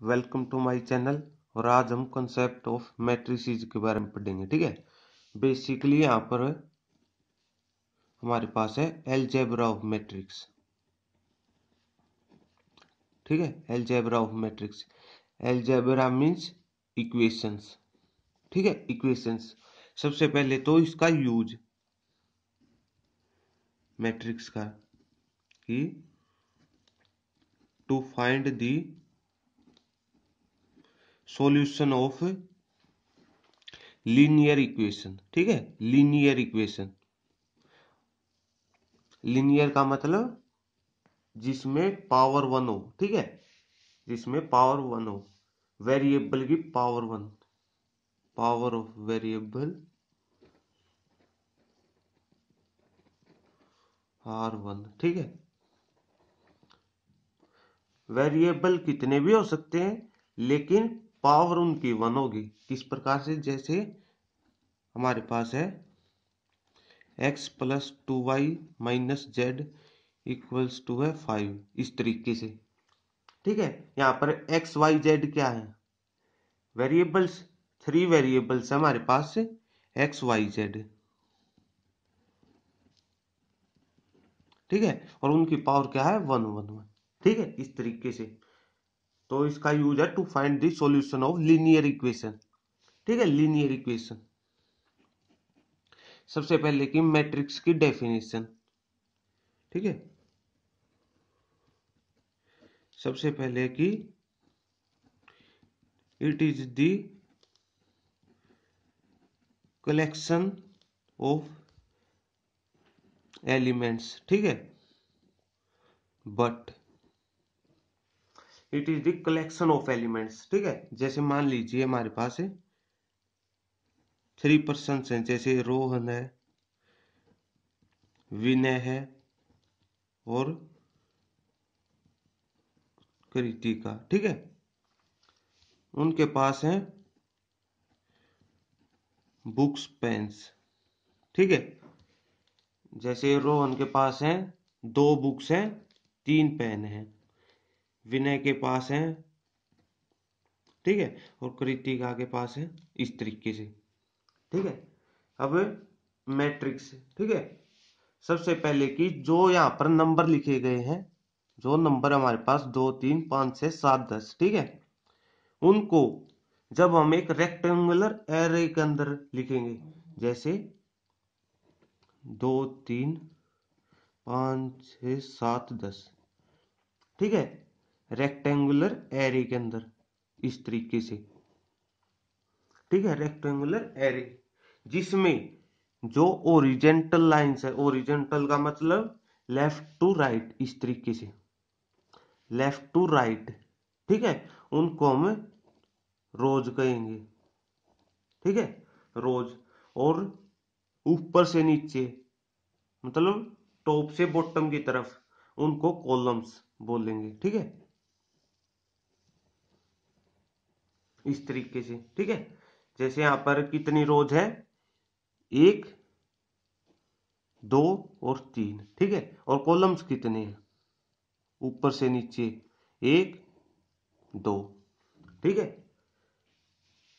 Welcome to my channel और आज हम कॉन्सेप्ट ऑफ़ मैट्रिसेस के बारे में पढ़ेंगे, ठीक है? बेसिकली यहाँ पर हमारे पास है एलजेब्रा ऑफ़ मैट्रिक्स ठीक है? Algebra of matrix algebra means equations ठीक है? इक्वेशंस सबसे पहले तो इसका यूज़ मैट्रिक्स का कि to find the solution of linear equation ठीक है? लीनियर इक्वेशन लीनियर का मतलब जिसमें पावर वन हो, ठीक है? जिसमें पावर वन हो. वेरिएबल की power one power of variable are one ठीक है? वेरिएबल कितने भी हो सकते हैं, लेकिन पावर उनकी वन होगी। किस प्रकार से? जैसे हमारे पास है x plus two y minus z equals two है फाइव इस तरीके से। ठीक है? यहाँ पर x, y, z क्या है? वेरिएबल्स थ्री वेरिएबल्स है हमारे पास से x, y, z ठीक है? और उनकी पावर क्या है? वन वन वन ठीक है? इस तरीके से। तो इसका यूज़ है to find the solution of linear equation ठीक है? लीनियर इक्वेशन सबसे पहले की मैट्रिक्स की डेफिनेशन ठीक है? सबसे पहले की it is the collection of elements ठीक है? But it is the collection of elements ठीक है? जैसे मान लीजिए हमारे पास थ्री पर्सन है, जैसे रोहन है, विनय है और कृतिका, ठीक है? उनके पास है बुक्स पेन्स ठीक है? जैसे रोहन के पास है दो बुक्स हैं, तीन पेन हैं। विनय के पास है। ठीक है? और कृतिका के पास है, इस तरीके से। ठीक है? अब मैट्रिक्स। ठीक है? सबसे पहले की जो यहाँ पर नंबर लिखे गए हैं, जो नंबर हमारे पास दो, तीन, पाँच, छह, सात, दस, ठीक है? उनको जब हम एक रेक्टेंगुलर एरे के अंदर लिखेंगे, जैसे दो, तीन, पाँच छ सात, दस। ठीक है? रेक्टेंगुलर एरे के अंदर, इस तरीके से। ठीक है? रेक्टेंगुलर एरे जिसमें जो ओरिजेंटल लाइंस है ओरिजेंटल का मतलब लेफ़्ट टू राइट इस तरीके से। लेफ़्ट टू राइट ठीक है? उनको हम रोज कहेंगे। ठीक है? रोज और ऊपर से नीचे मतलब टॉप से बॉटम की तरफ़, उनको कॉलम्स बोलेंगे। ठीक है? इस तरीके से, ठीक है? जैसे यहाँ पर कितनी रोज है? एक, दो और तीन, ठीक है? और कॉलम्स कितने हैं? ऊपर से नीचे, एक, दो, ठीक है?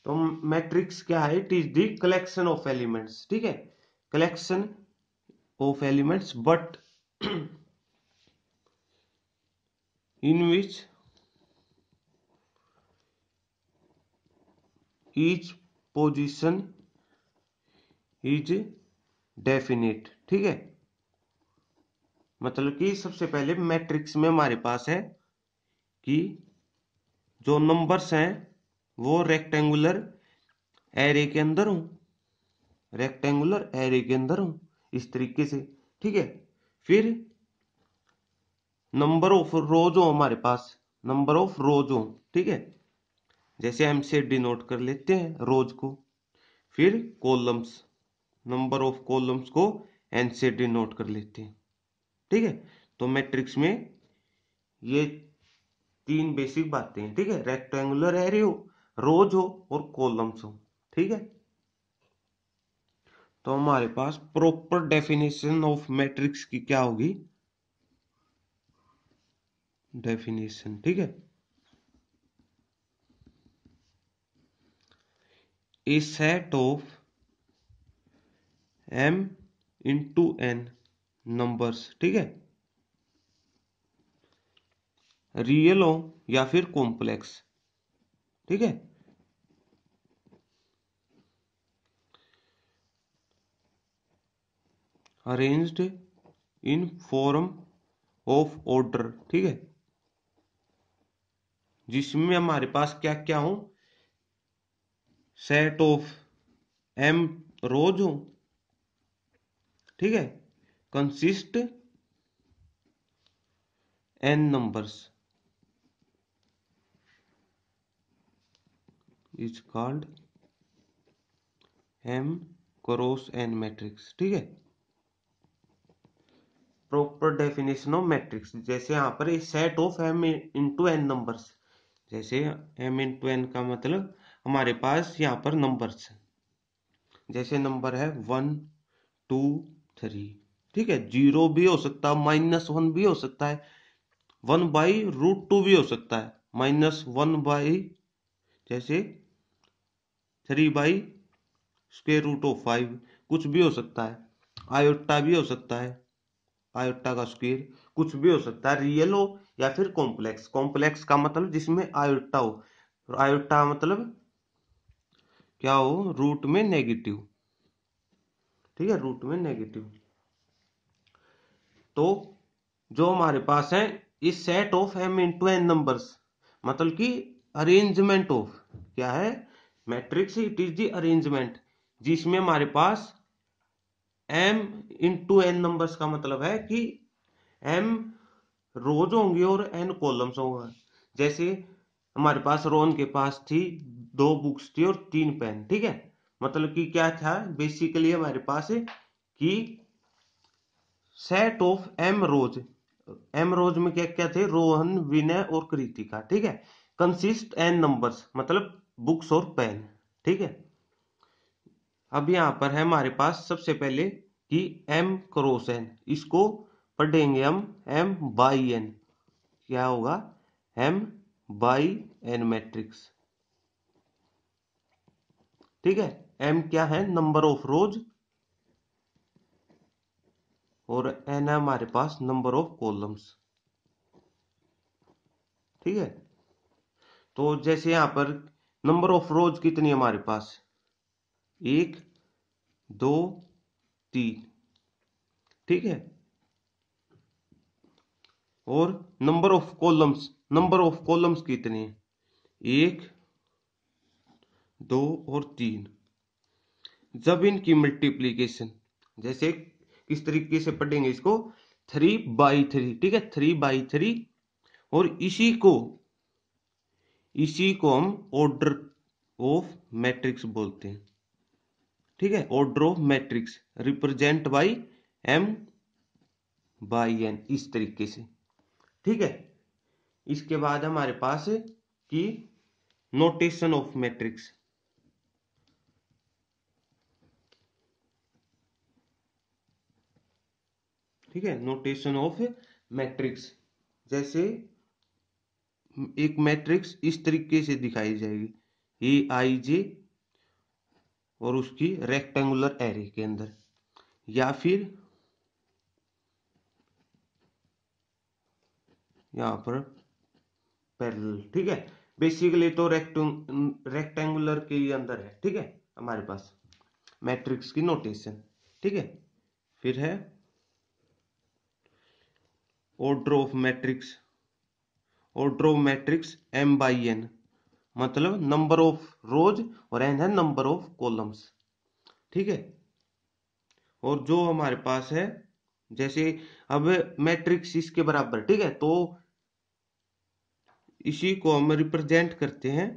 तो मैट्रिक्स क्या है? It is the collection of elements ठीक है? Collection of elements but in which each position is definite ठीक है? मतलब कि सबसे पहले मैट्रिक्स में हमारे पास है कि जो नंबर्स हैं, वो रेक्टेंगुलर एरे के अंदर हूँ। रेक्टेंगुलर एरे के अंदर हूँ, इस तरीके से, ठीक है? फिर नंबर ऑफ़ रोज हो हमारे पास नंबर ऑफ़ रोज हो, ठीक है? जैसे एम से डिनोट कर लेते हैं रोज को, फिर कॉलम्स नंबर ऑफ़ कॉलम्स को एन से डिनोट कर लेते हैं। ठीक है? तो मैट्रिक्स में ये तीन बेसिक बातें हैं, ठीक है? रेक्टेंगुलर एरे हो रोज हो और कॉलम्स हो, ठीक है? तो हमारे पास प्रॉपर डेफिनेशन ऑफ़ मैट्रिक्स की क्या होगी? डेफिनेशन ठीक है? Set of m into n numbers, ठीक है? रियल हो या फिर कॉम्प्लेक्स, ठीक है? Arranged in form of order, ठीक है? जिसमें हमारे पास क्या क्या हो? सेट ऑफ़ एम रोज हो, ठीक है? Consist n numbers is called m cross n matrix ठीक है? प्रॉपर डेफिनेशन ऑफ़ मैट्रिक्स जैसे यहाँ पर set of m into n numbers जैसे एम इंटू एन का मतलब हमारे पास यहाँ पर नंबर्स जैसे नंबर है वन टू थ्री ठीक है ज़ीरो भी हो सकता है माइनस वन भी हो सकता है। वन बाई रूट टू भी हो सकता है। माइनस वन बाई जैसे three by square root of five कुछ भी हो सकता है। आयोटा भी हो सकता है। आयोटा का स्क्वेयर कुछ भी हो सकता है। रियल हो या फिर कॉम्प्लेक्स कॉम्प्लेक्स का मतलब जिसमें आयोटा हो। आयोटा मतलब क्या हो? रूट में नेगेटिव ठीक है? रूट में नेगेटिव तो जो हमारे पास है, इस set of m into n numbers मतलब कि अरेंजमेंट ऑफ़ क्या है? Matrix it is the arrangement जिसमें हमारे पास एम इंटू एन नंबर्स का मतलब है कि एम रोज होंगे और एन कॉलम्स होंगे। जैसे हमारे पास रोन के पास थी दो बुक्स थी और तीन पेन, ठीक है? मतलब कि क्या था? बेसिकली हमारे पास कि set of m rows m rows में क्या क्या थे? रोहन, विनय और कृतिका, ठीक है? कंसिस्ट एन नंबर्स मतलब बुक्स और पेन, ठीक है? अब यहाँ पर है हमारे पास सबसे पहले कि एम क्रॉस एन इसको पढ़ेंगे हम एम बाई एन क्या होगा? एम बाई एन मैट्रिक्स ठीक है? एम क्या है? नंबर ऑफ़ रोज और एन है हमारे पास नंबर ऑफ़ कॉलम्स ठीक है? तो जैसे यहाँ पर नंबर ऑफ़ रोज कितनी हमारे पास? एक, दो, तीन. ठीक है? और number of columns number of columns कितने एक दो और तीन। जब इनकी मल्टीप्लीकेशन जैसे किस तरीके से पढ़ेंगे इसको? थ्री बाई थ्री ठीक है? थ्री बाई थ्री और इसी को इसी को हम ऑर्डर ऑफ़ मैट्रिक्स बोलते हैं। ठीक है? Order of matrix represent by m by n इस तरीके से। ठीक है? इसके बाद हमारे पास की नोटेशन ऑफ़ मैट्रिक्स ठीक है? नोटेशन ऑफ़ मैट्रिक्स जैसे एक मैट्रिक्स इस तरीके से दिखाई जाएगी। ए आई जे और उसकी रेक्टेंगुलर एरे के अंदर। या फिर यहाँ पर पैरेलल ठीक है? बेसिकली तो रेक्टेंगुलर के अंदर है, ठीक है? हमारे पास मैट्रिक्स की नोटेशन ठीक है? फिर है order of matrix order of matrix m by n मतलब नंबर ऑफ़ रोज और एन है नंबर ऑफ़ कॉलम्स ठीक है? और जो हमारे पास है, जैसे अब मैट्रिक्स इसके बराबर, ठीक है? तो इसी को हम रिप्रेजेंट करते हैं,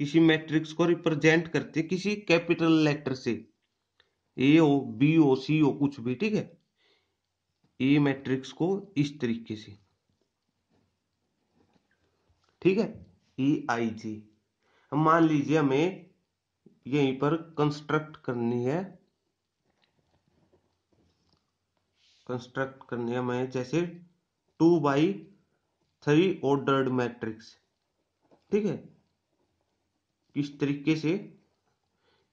किसी मैट्रिक्स को रिप्रेजेंट करते किसी कैपिटल लेटर से ए हो बी हो सी हो कुछ भी, ठीक है? ए मैट्रिक्स को इस तरीके से। ठीक है? ई आई जी हम मान लीजिए हमें यहीं पर कंस्ट्रक्ट करनी है। कंस्ट्रक्ट करनी है हमें जैसे two by three ordered matrix ठीक है? किस तरीके से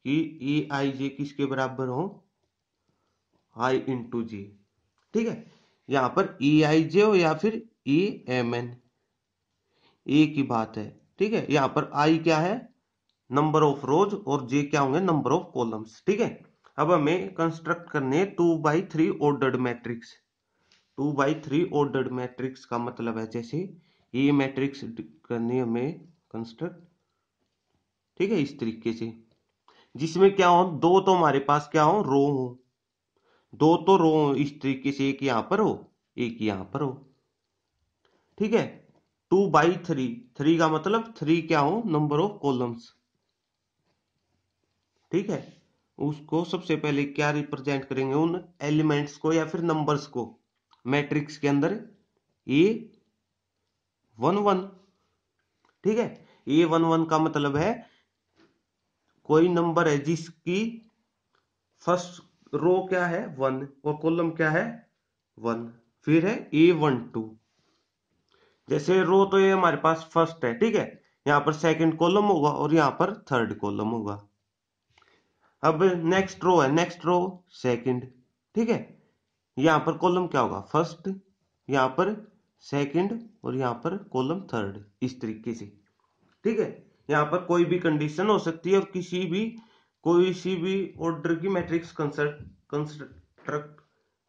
कि ए आई जे किसके बराबर हो? आई इंटू जे ठीक है? यहाँ पर ई आई जे हो या फिर ई एम एन ए की बात है, ठीक है? यहाँ पर आई क्या है? नंबर ऑफ़ रोज और जे क्या होंगे? नंबर ऑफ़ कॉलम्स ठीक है? अब हमें कंस्ट्रक्ट करने two by three ordered matrix two by three ordered matrix का मतलब है जैसे ये मैट्रिक्स करनी हमें कंस्ट्रक्ट ठीक है? इस तरीके से। जिसमें क्या हो? दो तो हमारे पास क्या हो? रो हो। दो तो रो इस तरीके से, एक यहाँ पर हो, एक यहाँ पर हो। ठीक है? Two by three. थ्री का मतलब थ्री क्या हो? Number of columns. ठीक है? उसको सबसे पहले क्या रिप्रेजेंट करेंगे? उन एलिमेंट्स को या फिर नंबर्स को। मैट्रिक्स के अंदर ए वन वन। ठीक है? ए वन वन का मतलब है कोई नंबर है जिसकी फ़र्स्ट रो क्या है? वन. और कॉलम क्या है? वन. फिर है ए वन टू. जैसे रो तो ये हमारे पास फ़र्स्ट है, ठीक है? यहाँ पर सेकंड कॉलम होगा और यहाँ पर थर्ड कॉलम होगा। अब नेक्स्ट रो है नेक्स्ट रो सेकंड ठीक है? यहाँ पर कॉलम क्या होगा? फ़र्स्ट यहाँ पर सेकंड और यहाँ पर कॉलम थर्ड इस तरीके से, ठीक है? यहाँ पर कोई भी कंडीशन हो सकती है और किसी भी कोई सी भी ऑर्डर की मैट्रिक्स कंस्ट्रक्ट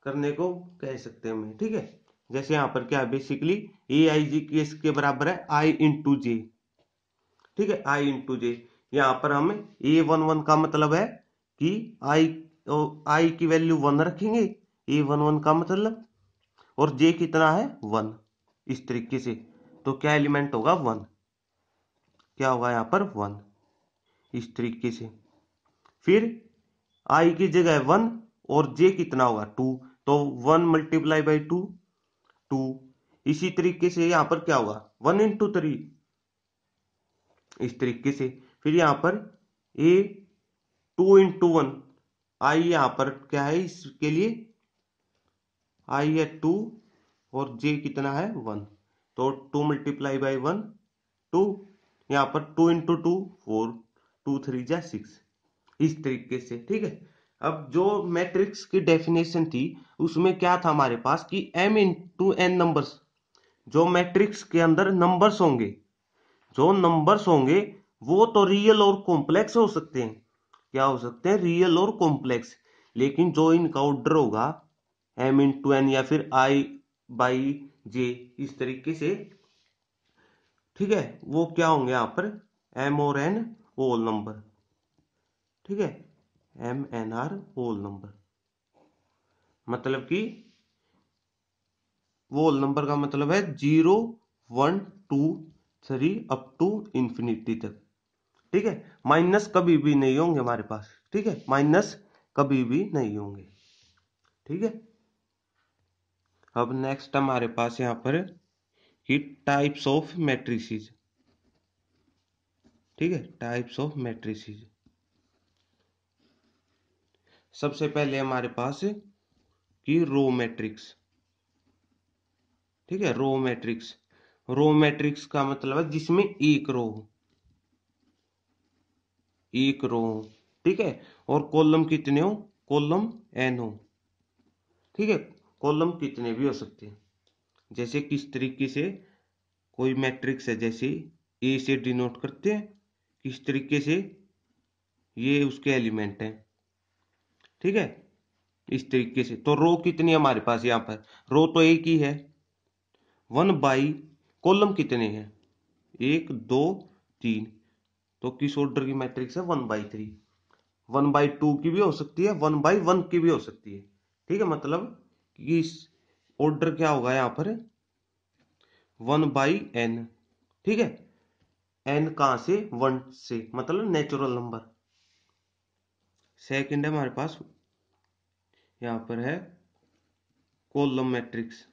करने को कह सकते हैं ठीक है? जैसे यहाँ पर क्या बेसिकली ए आई जी के इसके बराबर है आई इंटू जे ठीक है? आई इंटू जे यहाँ पर हम ए वन वन का मतलब है कि आई आई की वैल्यू वन रखेंगे ए वन वन का मतलब और जे कितना है? वन इस तरीके से। तो क्या एलिमेंट होगा? वन क्या होगा यहाँ पर? वन इस तरीके से। फिर आई की जगह वन और जे कितना होगा? टू तो one multiply by two two इसी तरीके से यहाँ पर क्या होगा? वन इंटू थ्री इस तरीके से। फिर यहाँ पर a two into one i यहाँ पर क्या है? इसके लिए आई है टू और जे कितना है? वन तो two multiply by one two यहाँ पर two into two four two three जा सिक्स इस तरीके से, ठीक है? अब जो मैट्रिक्स की डेफिनेशन थी, उसमें क्या था हमारे पास कि M into N numbers जो मैट्रिक्स के अंदर नंबर्स होंगे, जो नंबर्स होंगे, वो तो रियल और कॉम्प्लेक्स हो सकते हैं। क्या हो सकते हैं? रियल और कॉम्प्लेक्स लेकिन जो इनका ऑर्डर होगा एम इन टू एन या फिर आई बाई जे इस तरीके से, ठीक है? वो क्या होंगे यहाँ पर? एम और एन होल नंबर ठीक है? M n are whole number मतलब कि होल नंबर का मतलब है zero one two three up to infinity तक। ठीक है? माइनस कभी भी नहीं होंगे हमारे पास। ठीक है? माइनस कभी भी नहीं होंगे। ठीक है? अब नेक्स्ट हमारे पास यहाँ पर कि टाइप्स ऑफ़ मैट्रिसेस ठीक है? टाइप्स ऑफ़ मैट्रिसेस सबसे पहले हमारे पास कि रो मैट्रिक्स। ठीक है, रो मैट्रिक्स। रो मैट्रिक्स का मतलब है जिसमें एक रो एक रो ठीक है, और कॉलम कितने हो? कॉलम एन हो। ठीक है, कॉलम कितने भी हो सकते हैं। जैसे किस तरीके से कोई मैट्रिक्स है, जैसे ए से डिनोट करते हैं, किस तरीके से ये उसके एलिमेंट हैं। ठीक है? इस तरीके से। तो रो कितनी हमारे पास यहाँ पर? रो तो एक ही है। वन बाई कॉलम कितने हैं? एक, दो, तीन। तो किस ऑर्डर की मैट्रिक्स है? One by three one by two की भी हो सकती है, वन बाई वन की भी हो सकती है। ठीक है? मतलब कि इस ऑर्डर क्या होगा यहाँ पर? वन बाई एन ठीक है? एन कहाँ से? वन से। मतलब नेचुरल नंबर सेकंड है हमारे पास, यहाँ पर है कॉलम मैट्रिक्स।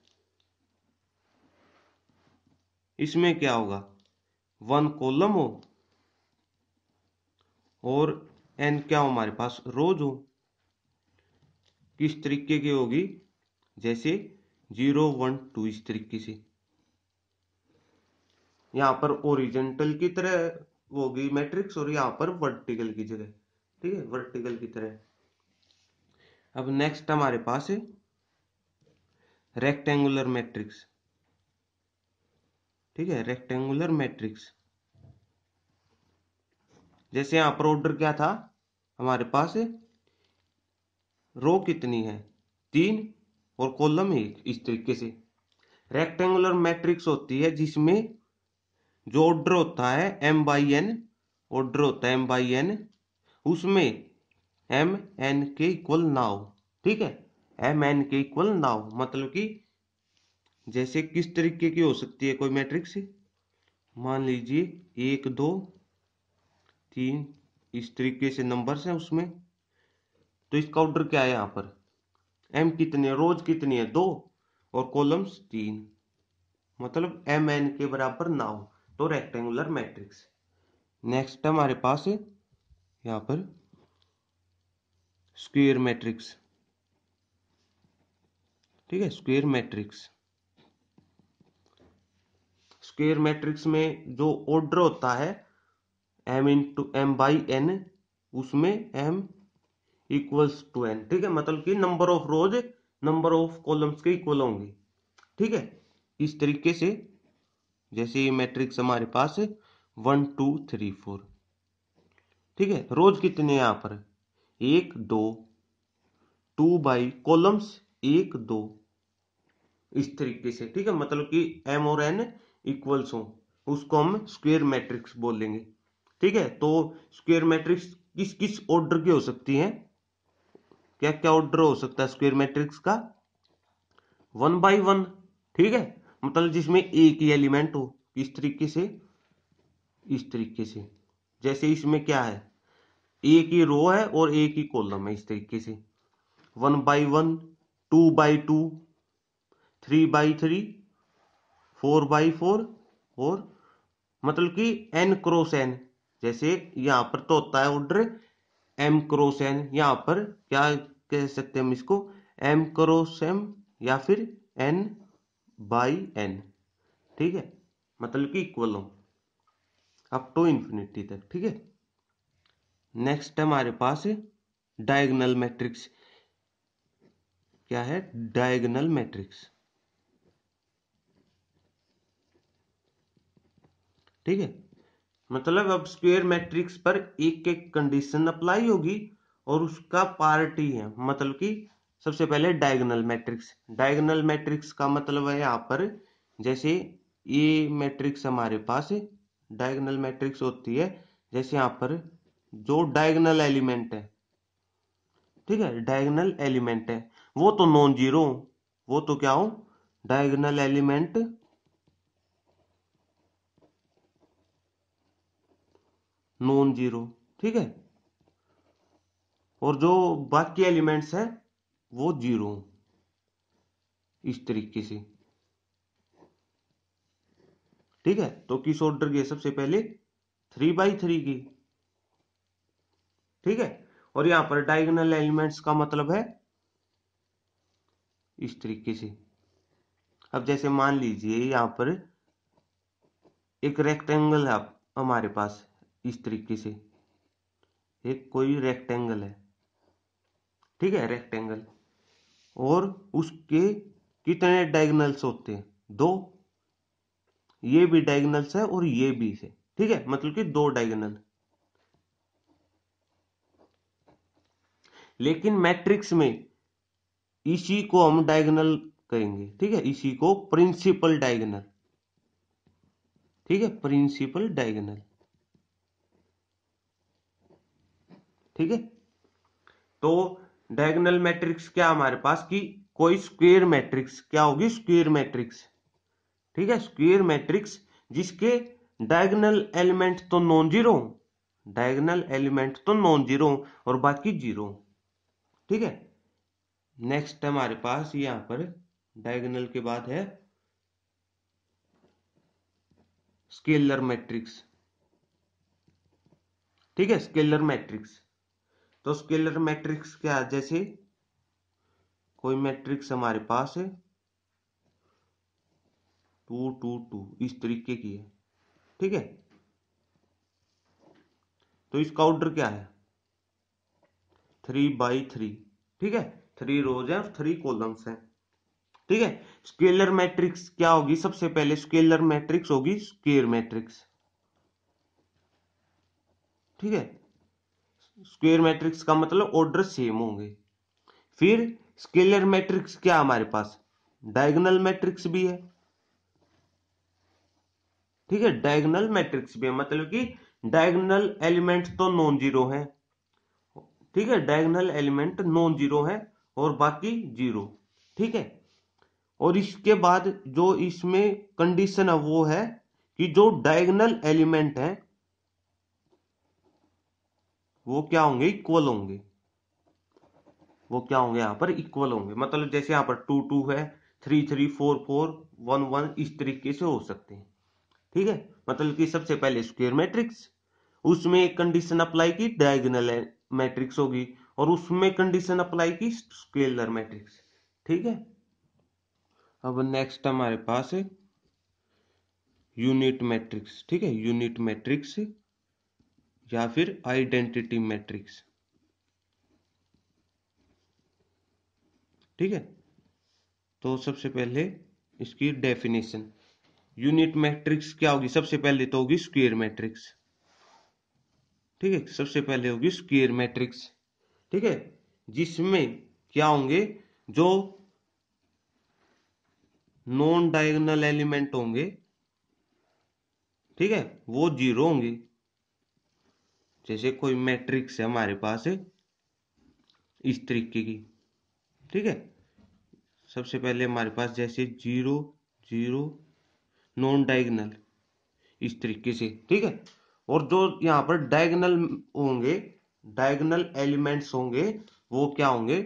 इसमें क्या होगा? वन कॉलम हो और एन क्या हो हमारे पास? रोज हो। किस तरीके की होगी? जैसे ज़ीरो, वन, टू, इस तरीके से। यहाँ पर ओरिजेंटल की तरह होगी मैट्रिक्स और यहाँ पर वर्टिकल की जगह। ठीक है? वर्टिकल की तरह। अब नेक्स्ट हमारे पास है रेक्टेंगुलर मैट्रिक्स ठीक है? रेक्टेंगुलर मैट्रिक्स जैसे यहाँ पर ऑर्डर क्या था? हमारे पास रो कितनी है? तीन और कॉलम एक, इस तरीके से। रेक्टेंगुलर मैट्रिक्स होती है जिसमें जो ऑर्डर होता है एम बाई एन ऑर्डर होता है एम बाई एन उसमें एम एन के इक्वल ना हो ठीक है? एम एन के इक्वल ना हो मतलब कि जैसे किस तरीके की हो सकती है कोई मैट्रिक्स मान लीजिए एक, दो, तीन, इस तरीके से नंबर्स हैं उसमें। तो इसका ऑर्डर क्या है यहाँ पर? एम कितने रोज कितनी है? दो और कॉलम्स तीन। मतलब एम एन के बराबर ना हो तो रेक्टेंगुलर मैट्रिक्स नेक्स्ट हमारे पास है यहाँ पर स्क्वेयर मैट्रिक्स ठीक है स्क्वेयर मैट्रिक्स स्क्वेयर मैट्रिक्स में जो ऑर्डर होता है m into m by n उसमें एम इक्वल्स टू एन ठीक है मतलब कि number of rows number of columns के इक्वल होंगे। ठीक है, इस तरीके से जैसे ये मैट्रिक्स हमारे पास है वन टू थ्री फोर ठीक है? रोज कितने यहाँ पर? एक, दो टू बाई कॉलम्स एक, दो। इस तरीके से, ठीक है? मतलब कि एम और एन इक्वल्स हो। उसको हम स्क्वेयर मैट्रिक्स बोलेंगे ठीक है? तो स्क्वेयर मैट्रिक्स किस किस ऑर्डर की हो सकती है? क्या क्या ऑर्डर हो सकता है स्क्वेयर मैट्रिक्स का? वन बाई वन ठीक है? मतलब जिसमें एक ही एलिमेंट हो। इस तरीके से, इस तरीके से। जैसे इसमें क्या है? एक ही रो है और एक ही कॉलम है इस तरीके से। One by one two by two three by three four by four और मतलब कि एन क्रॉस एन जैसे यहाँ पर तो होता है ऑर्डर एम क्रॉस एन यहाँ पर क्या कह सकते हैं हम इसको? एम क्रॉस एम या फिर एन बाई एन ठीक है? मतलब कि इक्वल हो। अप टू इंफिनिटी तक, ठीक है? नेक्स्ट हमारे पास डायगनल मैट्रिक्स क्या है? डायगनल मैट्रिक्स ठीक है? मतलब अब स्क्वेयर मैट्रिक्स पर एक एक कंडीशन अप्लाई होगी और उसका पार्ट ही। है मतलब कि सबसे पहले डायगोनल मैट्रिक्स डायगनल मैट्रिक्स का मतलब है यहाँ पर जैसे ये मैट्रिक्स हमारे पास है डायगोनल मैट्रिक्स होती है, जैसे यहाँ पर जो डायगनल एलिमेंट है, ठीक है डायगनल एलिमेंट है, वो तो नॉन ज़ीरो वो तो क्या हो डायगोनल एलिमेंट नॉन ज़ीरो ठीक है, और जो बाकी एलिमेंट्स हैं, वो ज़ीरो इस तरीके से। ठीक है? तो किस ऑर्डर की है सबसे पहले? थ्री बाई थ्री की। ठीक है? और यहाँ पर डायगोनल एलिमेंट्स का मतलब है इस तरीके से। अब जैसे मान लीजिए यहाँ पर एक रेक्टेंगल है हमारे पास इस तरीके से। एक कोई रेक्टेंगल है। ठीक है? रेक्टेंगल और उसके कितने डायगनल्स होते हैं? दो। ये भी डायगनल्स है और ये भी है। ठीक है? मतलब कि दो डायगनल लेकिन मैट्रिक्स में इसी को हम डायगनल करेंगे ठीक है? इसी को प्रिंसिपल डायगनल ठीक है? प्रिंसिपल डायगनल ठीक है? तो डायगोनल मैट्रिक्स क्या हमारे पास? की कोई स्क्वेयर मैट्रिक्स क्या होगी? स्क्वेयर मैट्रिक्स ठीक है? स्क्वेयर मैट्रिक्स जिसके डायगोनल एलिमेंट तो नॉन ज़ीरो डायगोनल एलिमेंट तो नॉन ज़ीरो और बाकी ज़ीरो ठीक है? नेक्स्ट हमारे पास यहाँ पर डायगोनल के बाद है स्केलर मैट्रिक्स ठीक है? स्केलर मैट्रिक्स तो स्केलर मैट्रिक्स क्या? जैसे कोई मैट्रिक्स हमारे पास है टू टू टू, इस तरीके की है। ठीक है? तो इसका ऑर्डर क्या है? थ्री बाई थ्री ठीक है? थ्री रोज है थ्री कॉलम्स हैं। ठीक है? स्केलर मैट्रिक्स क्या होगी? सबसे पहले स्केलर मैट्रिक्स होगी स्केयर मैट्रिक्स ठीक है? स्क्वेयर मैट्रिक्स का मतलब ऑर्डर सेम होंगे। फिर स्केलर मैट्रिक्स क्या हमारे पास? डायगोनल मैट्रिक्स भी है। ठीक है डायगोनल मैट्रिक्स भी है मतलब कि डायगोनल एलिमेंट तो नॉन ज़ीरो है। ठीक है डायगोनल एलिमेंट नॉन ज़ीरो है और बाकी ज़ीरो ठीक है। और इसके बाद जो इसमें कंडीशन है, वो है कि जो डायगोनल एलिमेंट है, वो क्या होंगे? इक्वल होंगे। वो क्या होंगे? यहाँ पर इक्वल होंगे। मतलब जैसे यहाँ पर टू टू है three three four four one one इस तरीके से हो सकते हैं। ठीक है? मतलब कि सबसे पहले स्क्वेयर मैट्रिक्स उसमें एक कंडीशन अप्लाई की डायगोनल मैट्रिक्स होगी, और उसमें कंडीशन अप्लाई की स्केलर मैट्रिक्स ठीक है? अब नेक्स्ट हमारे पास है यूनिट मैट्रिक्स ठीक है? यूनिट मैट्रिक्स या फिर आइडेंटिटी मैट्रिक्स ठीक है? तो सबसे पहले इसकी डेफिनेशन यूनिट मैट्रिक्स क्या होगी? सबसे पहले तो होगी स्क्वेयर मैट्रिक्स। ठीक है? सबसे पहले होगी स्क्वेयर मैट्रिक्स। ठीक है? जिसमें क्या होंगे? जो नॉन डायगोनल एलिमेंट होंगे, ठीक है? वो ज़ीरो होंगे। जैसे कोई मैट्रिक्स है हमारे पास है इस तरीके की। ठीक है? सबसे पहले हमारे पास जैसे ज़ीरो ज़ीरो नॉन डायगोनल, इस तरीके से, ठीक है? और जो यहाँ पर डायगनल होंगे, डायगोनल एलिमेंट्स होंगे, वो क्या होंगे?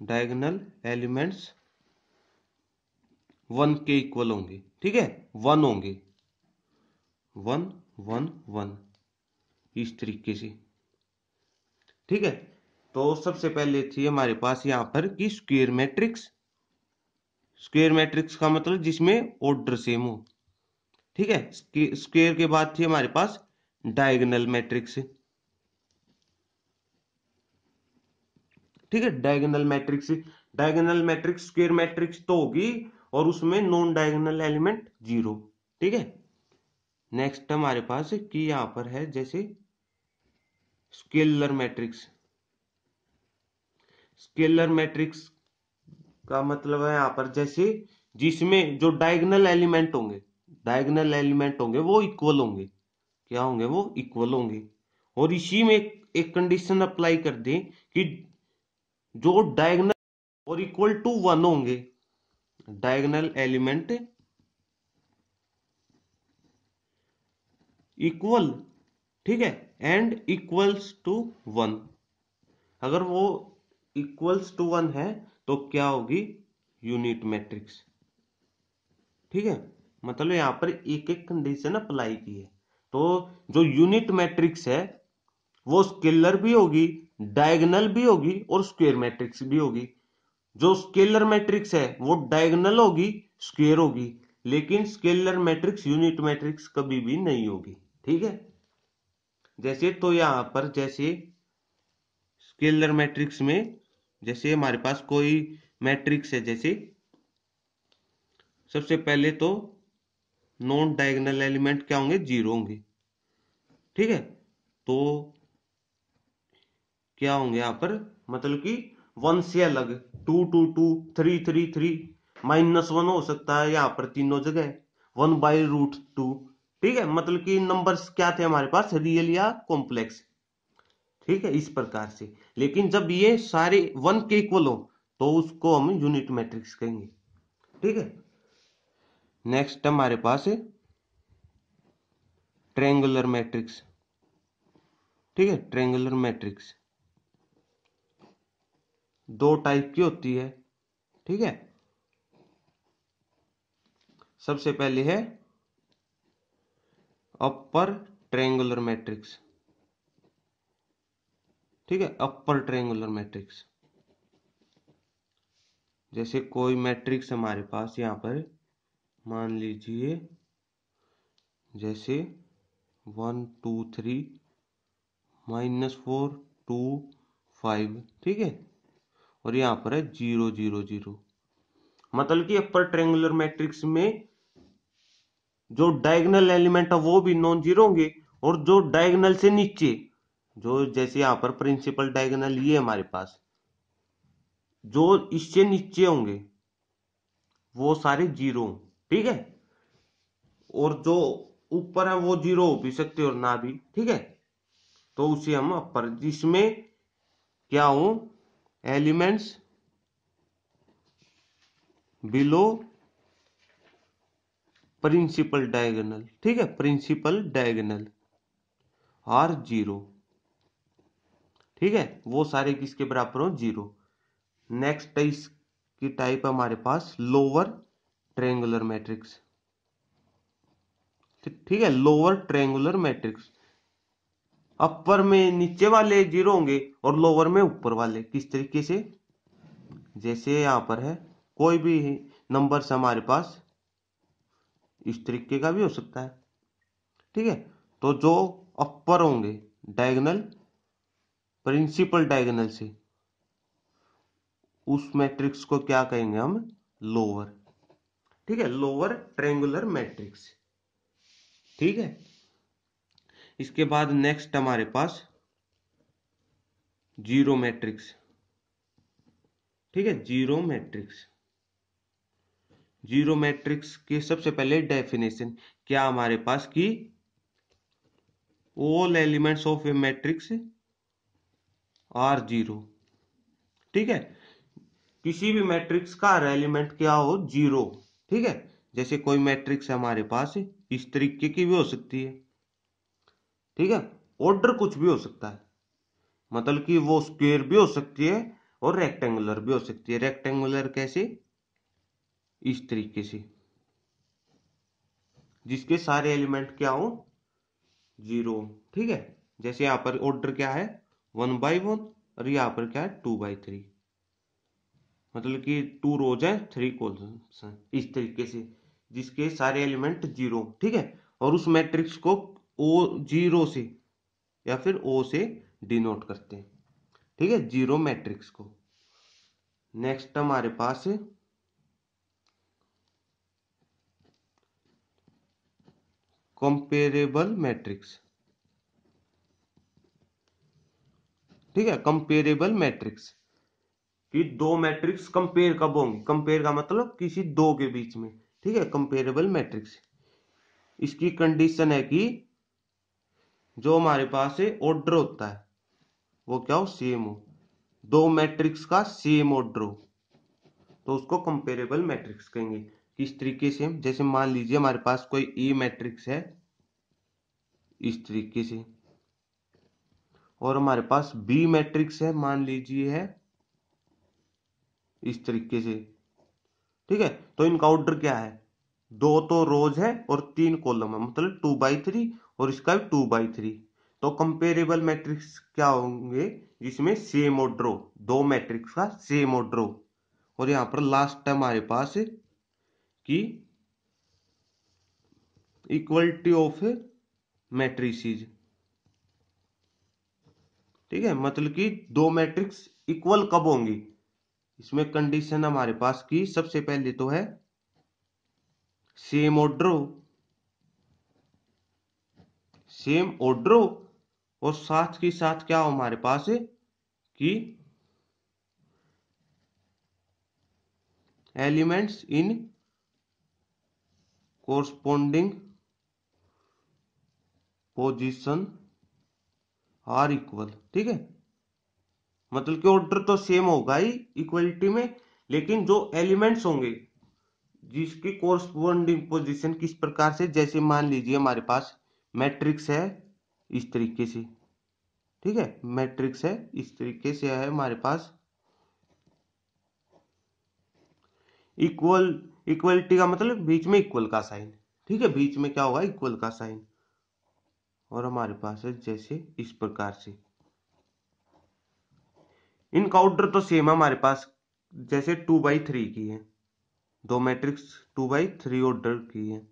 डायगनल एलिमेंट्स वन के इक्वल होंगे, ठीक है? वन होंगे। वन वन वन, इस तरीके से, ठीक है? तो सबसे पहले थी हमारे पास यहाँ पर कि स्क्वेयर मैट्रिक्स। स्क्वेयर मैट्रिक्स का मतलब जिसमें ऑर्डर सेम हो। ठीक है? स्क्वेयर के बाद थी हमारे पास डायगोनल मैट्रिक्स। ठीक है? Diagonal matrix. Diagonal matrix, square matrix तो होगी और उसमें नॉन डायगोनल एलिमेंट ज़ीरो ठीक है? नेक्स्ट हमारे पास कि यहाँ पर है जैसे स्केलर मैट्रिक्स स्केलर मैट्रिक्स का मतलब है यहाँ पर जैसे जिसमें जो डायगनल एलिमेंट होंगे डायगनल एलिमेंट होंगे वो इक्वल होंगे। क्या होंगे? वो इक्वल होंगे। और इसी में एक, कंडीशन अप्लाई कर दें कि जो डायगनल और इक्वल टू वन होंगे डायगोनल एलिमेंट इक्वल ठीक है? एंड इक्वल्स टू वन अगर वो इक्वल्स टू वन है तो क्या होगी? यूनिट मैट्रिक्स ठीक है? मतलब यहाँ पर एक एक कंडीशन अप्लाई की है। तो जो यूनिट मैट्रिक्स है, वो स्केलर भी होगी डायगोनल भी होगी और स्क्वेयर मैट्रिक्स भी होगी। जो स्केलर मैट्रिक्स है, वो डायगोनल होगी स्क्वेयर होगी। लेकिन स्केलर मैट्रिक्स यूनिट मैट्रिक्स कभी भी नहीं होगी। ठीक है? जैसे तो यहाँ पर, जैसे स्केलर मैट्रिक्स में जैसे हमारे पास कोई मैट्रिक्स है, जैसे सबसे पहले तो नॉन डायगोनल एलिमेंट क्या होंगे? ज़ीरो होंगे। ठीक है? तो क्या होंगे यहाँ पर? मतलब कि वन से अलग, two two two, three three three, minus one हो सकता है, यहाँ पर तीनों जगह वन बाई रूट टू। ठीक है? मतलब कि नंबर्स क्या थे हमारे पास? रियल या कॉम्प्लेक्स ठीक है, इस प्रकार से। लेकिन जब ये सारे वन के इक्वल हो तो उसको हम यूनिट मैट्रिक्स कहेंगे। ठीक है? नेक्स्ट हमारे पास है ट्रेंगुलर मैट्रिक्स ठीक है? ट्रेंगुलर मैट्रिक्स दो टाइप की होती है। ठीक है? सबसे पहले है अपर ट्रेंगुलर मैट्रिक्स ठीक है अपर ट्रेंगुलर मैट्रिक्स जैसे कोई मैट्रिक्स हमारे पास यहाँ पर, मान लीजिए, जैसे one two three minus four two five ठीक है? और यहाँ पर है ज़ीरो ज़ीरो ज़ीरो मतलब कि अपर ट्रेंगुलर मैट्रिक्स में जो डायगनल एलिमेंट है वो भी नॉन ज़ीरो होंगे और जो डायगनल से नीचे जो जैसे यहाँ पर प्रिंसिपल डायगनल ये हमारे पास, जो इससे नीचे होंगे, वो सारे ज़ीरो ठीक है? और जो ऊपर है वो ज़ीरो हो भी सकते और ना भी, ठीक है? तो उसे हम अपर जिसमें क्या हो? एलिमेंट्स बिलो प्रिंसिपल डायगोनल ठीक है? प्रिंसिपल डायगोनल आर ज़ीरो ठीक है? वो सारे किसके बराबर हो? ज़ीरो नेक्स्ट इसकी टाइप हमारे पास लोअर ट्रेंगुलर मैट्रिक्स ठीक है? लोअर ट्रेंगुलर मैट्रिक्स अपर में नीचे वाले ज़ीरो होंगे और लोअर में ऊपर वाले. किस तरीके से? जैसे यहाँ पर है, कोई भी नंबर्स हमारे पास इस तरीके का भी हो सकता है। ठीक है? तो जो अपर होंगे डायगनल प्रिंसिपल डायगनल से। उस मैट्रिक्स को क्या कहेंगे हम? लोअर। ठीक है, लोअर ट्रेंगुलर मैट्रिक्स। ठीक है? इसके बाद नेक्स्ट हमारे पास ज़ीरो मैट्रिक्स। ठीक है, ज़ीरो मैट्रिक्स। ज़ीरो मैट्रिक्स के सबसे पहले डेफिनेशन क्या हमारे पास की? All elements of a matrix are zero ठीक है? किसी भी मैट्रिक्स का हर एलिमेंट क्या हो? ज़ीरो ठीक है? जैसे कोई मैट्रिक्स है हमारे पास, इस तरीके की भी हो सकती है। ठीक है? ऑर्डर कुछ भी हो सकता है। मतलब कि वो स्क्वेयर भी हो सकती है और रेक्टेंगुलर भी हो सकती है। रेक्टेंगुलर कैसे? इस तरीके से। जिसके सारे एलिमेंट क्या हो? ज़ीरो ठीक है? जैसे यहाँ पर ऑर्डर क्या है? वन बाई वन और यहाँ पर क्या है? Two by three. मतलब कि टू रोज है, थ्री कॉलम्स इस तरीके से, जिसके सारे एलिमेंट ज़ीरो, ठीक है? और उस मैट्रिक्स को ओ ज़ीरो से या फिर ओ से डिनोट करते हैं, ठीक है? ज़ीरो मैट्रिक्स को। नेक्स्ट हमारे पास है, कंपेरेबल मैट्रिक्स। ठीक है कंपेरेबल मैट्रिक्स कि दो मैट्रिक्स कंपेयर कब होंगे? कंपेयर का मतलब किसी दो के बीच में। ठीक है कंपेरेबल मैट्रिक्स इसकी कंडीशन है कि जो हमारे पास है ऑर्डर होता है। वो क्या हो? सेम हो। दो मैट्रिक्स का सेम ऑर्डर हो। तो उसको कंपेरेबल मैट्रिक्स कहेंगे। किस तरीके से? जैसे मान लीजिए हमारे पास कोई ई मैट्रिक्स है, इस तरीके से। और हमारे पास बी मैट्रिक्स है, मान लीजिए है। इस तरीके से। ठीक है? तो इनका ऑर्डर क्या है? दो तो रोज है और तीन कॉलम है मतलब टू बाई थ्री और इसका भी टू बाई थ्री तो कंपेरेबल मैट्रिक्स क्या होंगे? जिसमें सेम ऑर्डर हो। दो मैट्रिक्स का सेम ऑर्डर हो। और यहाँ पर लास्ट है हमारे पास कि इक्वलिटी ऑफ़ मैट्रिसेस ठीक है? मतलब कि दो मैट्रिक्स इक्वल कब होंगी? इसमें कंडीशन हमारे पास की सबसे पहले तो है सेम ऑर्डर सेम ऑर्डर और साथ के साथ क्या हो हमारे पास कि elements in corresponding position are equal ठीक है? मतलब कि ऑर्डर तो सेम होगा ही इक्वलिटी में, लेकिन जो एलिमेंट्स होंगे, जिसकी कोरस्पोंडिंग पोजीशन किस प्रकार से, जैसे मान लीजिए हमारे पास मैट्रिक्स है, इस तरीके से, ठीक है? मैट्रिक्स है, इस तरीके से है हमारे पास। इक्वल इक्वलिटी का मतलब बीच में इक्वल का साइन ठीक है? बीच में क्या होगा? इक्वल का साइन और हमारे पास है जैसे इस प्रकार से। इनका ऑर्डर तो सेम है, हमारे पास जैसे टू बाई थ्री की है। दो matrix two by three order की है।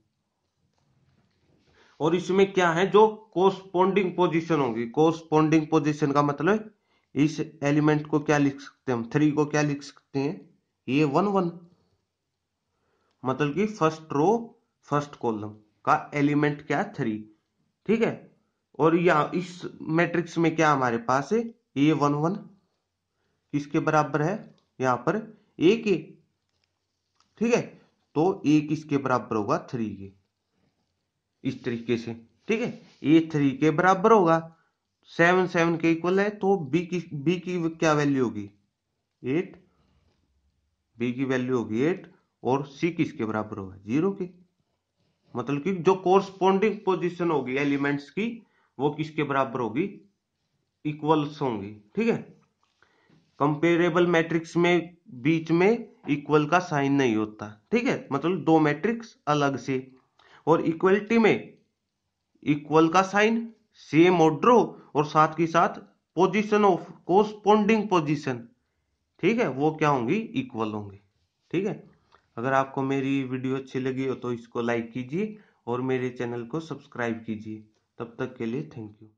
और इसमें क्या है, जो कोस्पोंडिंग पोजीशन होगी। कोस्पोंडिंग पोजीशन का मतलब इस एलिमेंट को क्या लिख सकते हैं हम? थ्री को क्या लिख सकते हैं? ये वन वन मतलब कि फ़र्स्ट रो फ़र्स्ट कॉलम का एलिमेंट क्या थ्री ठीक है? और यहाँ इस मैट्रिक्स में क्या हमारे पास है? ये वन वन किसके बराबर है? यहाँ पर ए के। ठीक है? तो ए किसके बराबर होगा? थ्री के। इस तरीके से। ठीक है? ए थ्री के बराबर होगा। सेवन सेवन के इक्वल है तो बी की बी की क्या वैल्यू होगी? एट। बी की वैल्यू होगी एट, और सी किसके बराबर होगा? ज़ीरो के। मतलब कि जो कोरस्पोंडिंग पोजीशन होगी एलिमेंट्स की वो किसके बराबर होगी? इक्वल्स होंगी, ठीक है? कंपेरेबल मैट्रिक्स में बीच में इक्वल का साइन नहीं होता, ठीक है? मतलब दो मैट्रिक्स अलग से। और इक्वलिटी में इक्वल का साइन सेम ऑर्डर और साथ के साथ पोजीशन ऑफ़ कोस्पोंडिंग पोजीशन ठीक है? वो क्या होंगी? इक्वल होंगे, ठीक है? अगर आपको मेरी वीडियो अच्छी लगी हो तो इसको लाइक कीजिए और मेरे चैनल को सब्सक्राइब कीजिए। तब तक के लिए थैंक यू।